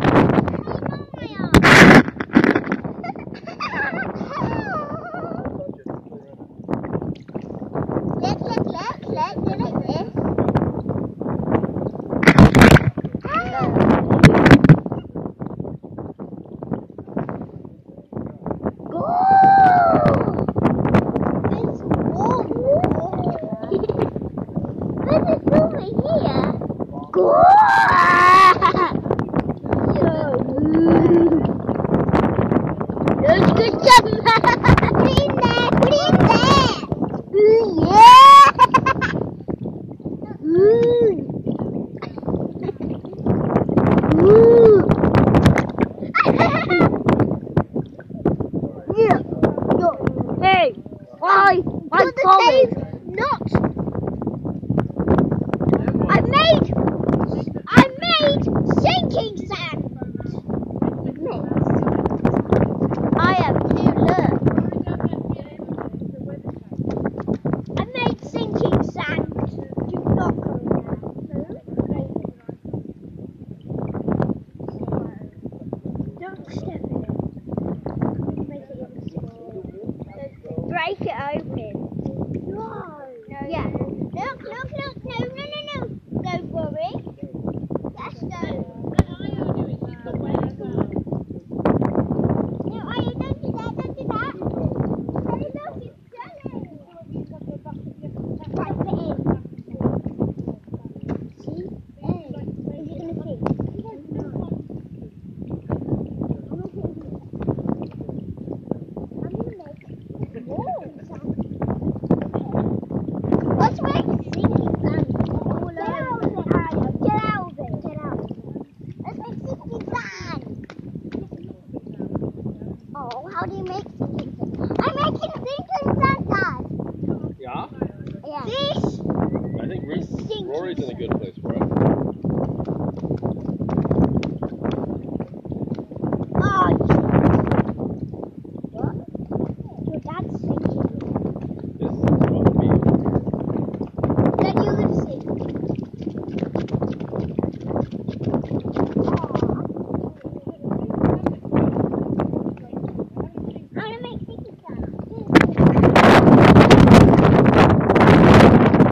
this Why? Why? To the. write it open. How do you make? I'm making chicken Santa. Yeah? Yeah. Fish. I think Rory's in a good place for it. Oh, Your dad's. This is what we. Then you